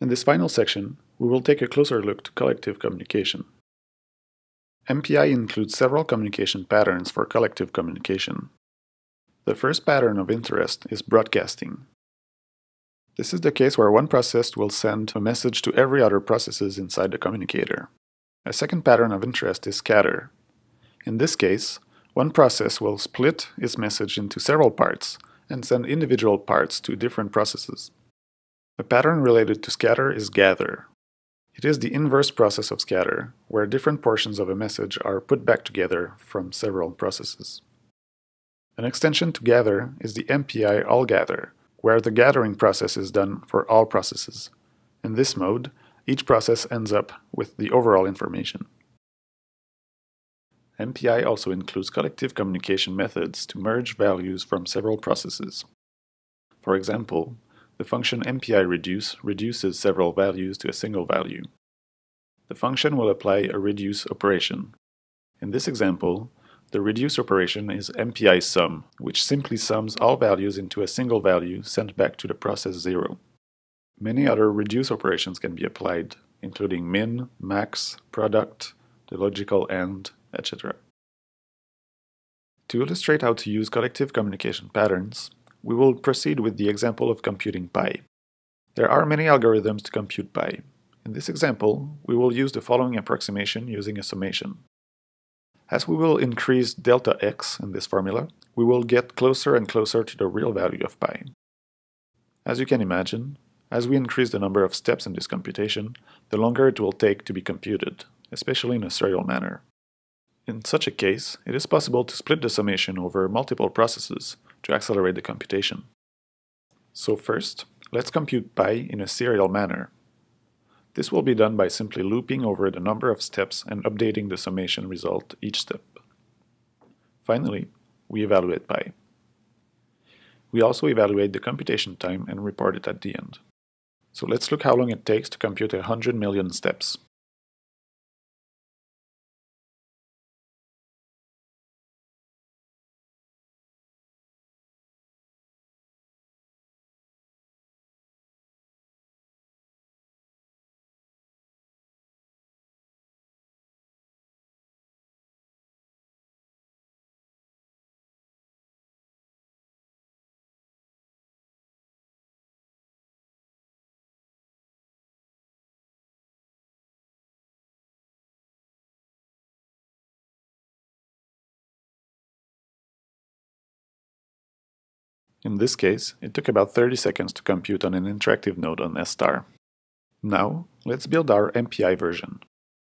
In this final section, we will take a closer look to collective communication. MPI includes several communication patterns for collective communication. The first pattern of interest is broadcasting. This is the case where one process will send a message to every other processes inside the communicator. A second pattern of interest is scatter. In this case, one process will split its message into several parts and send individual parts to different processes. A pattern related to scatter is gather. It is the inverse process of scatter, where different portions of a message are put back together from several processes. An extension to gather is the MPI allgather, where the gathering process is done for all processes. In this mode, each process ends up with the overall information. MPI also includes collective communication methods to merge values from several processes. For example, the function MPI reduce reduces several values to a single value. The function will apply a reduce operation. In this example, the reduce operation is MPI sum, which simply sums all values into a single value sent back to the process 0. Many other reduce operations can be applied, including min, max, product, the logical AND, etc. To illustrate how to use collective communication patterns, we will proceed with the example of computing pi. There are many algorithms to compute pi. In this example, we will use the following approximation using a summation. As we will increase delta x in this formula, we will get closer and closer to the real value of pi. As you can imagine, as we increase the number of steps in this computation, the longer it will take to be computed, especially in a serial manner. In such a case, it is possible to split the summation over multiple processes to accelerate the computation. So first, let's compute pi in a serial manner. This will be done by simply looping over the number of steps and updating the summation result each step. Finally, we evaluate pi. We also evaluate the computation time and report it at the end. So let's look how long it takes to compute 100 million steps. In this case, it took about 30 seconds to compute on an interactive node on OzSTAR. Now, let's build our MPI version.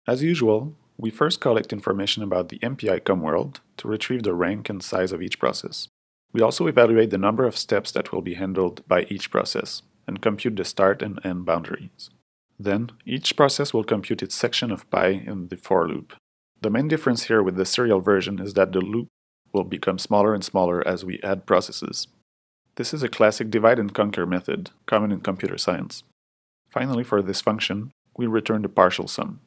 As usual, we first collect information about the MPI COM world to retrieve the rank and size of each process. We also evaluate the number of steps that will be handled by each process, and compute the start and end boundaries. Then, each process will compute its section of pi in the for loop. The main difference here with the serial version is that the loop will become smaller and smaller as we add processes, this is a classic divide and conquer method, common in computer science. Finally, for this function, we return the partial sum.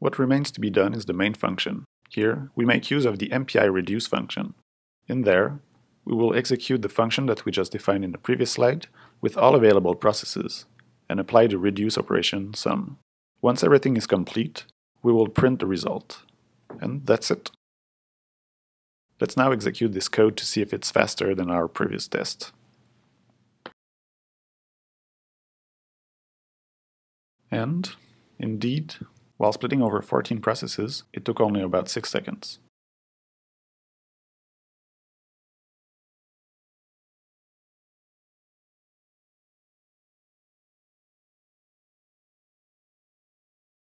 What remains to be done is the main function. Here, we make use of the MPI reduce function. In there, we will execute the function that we just defined in the previous slide with all available processes and apply the reduce operation sum. Once everything is complete, we will print the result. And that's it. Let's now execute this code to see if it's faster than our previous test. And, indeed, while splitting over 14 processes, it took only about 6 seconds.